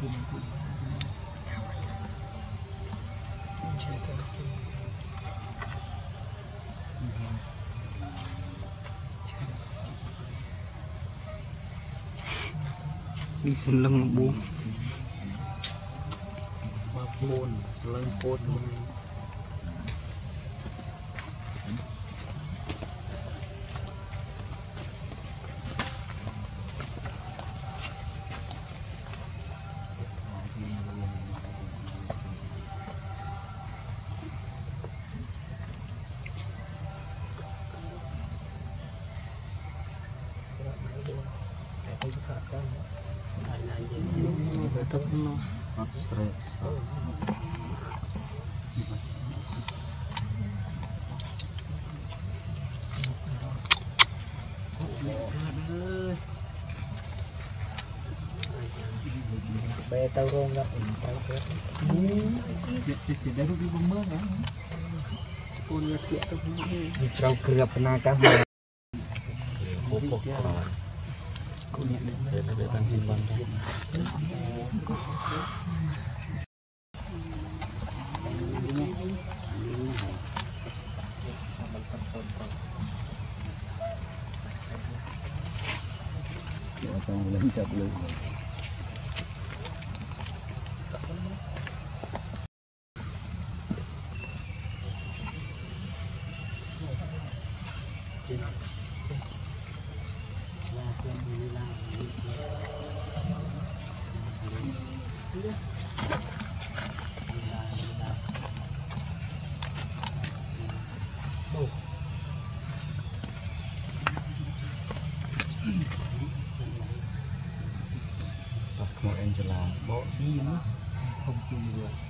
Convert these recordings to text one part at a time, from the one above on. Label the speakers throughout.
Speaker 1: đi xin lưng bố
Speaker 2: ba phôn lưng phôn
Speaker 1: atau
Speaker 3: ano?
Speaker 2: Stress. Saya tahu orang nggak pintar kan?
Speaker 1: Tidak ada di pembangunan. Pun lagi atau pun. Di
Speaker 2: pernah kah? Kopok. để để tăng hình bằng Hãy subscribe cho kênh Ghiền Mì Gõ Để không bỏ lỡ những video hấp dẫn bộ xí nữa
Speaker 1: không chung được.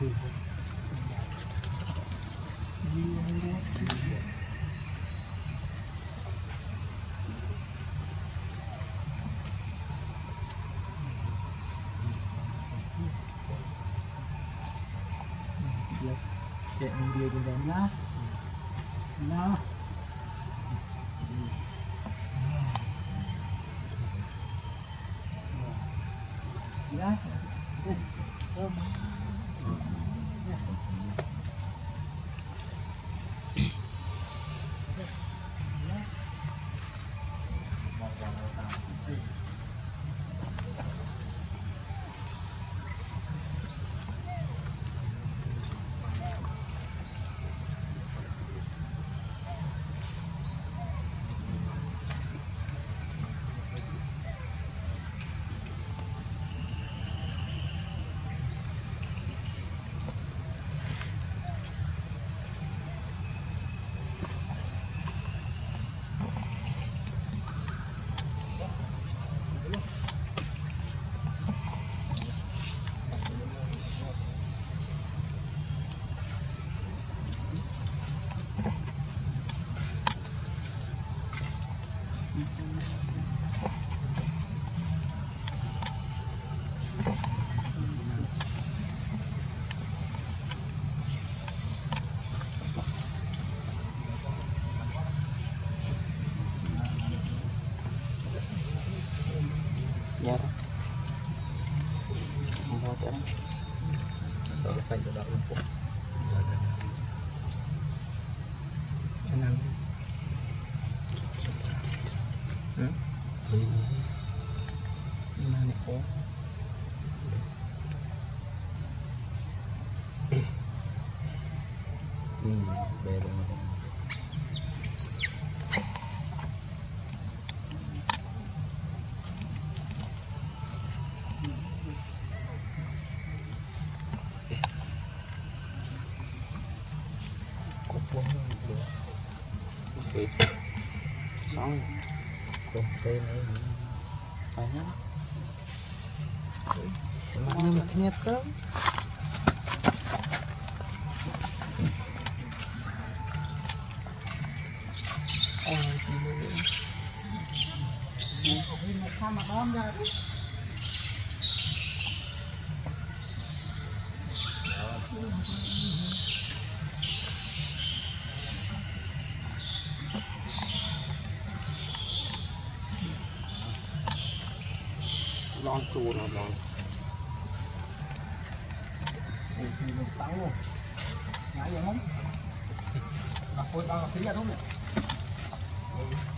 Speaker 1: Dạ. Dạ, chạy đi đi đi nhá now. Now.
Speaker 2: Yeah.
Speaker 3: niya rin. Ang
Speaker 2: selesai rin. Sa
Speaker 1: senang, Hmm?
Speaker 3: Maknanya
Speaker 2: ternyata lon.
Speaker 1: cua mình tăng luôn. Ngã vậy không đặt phôi là phí ra đúng không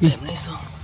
Speaker 1: 你。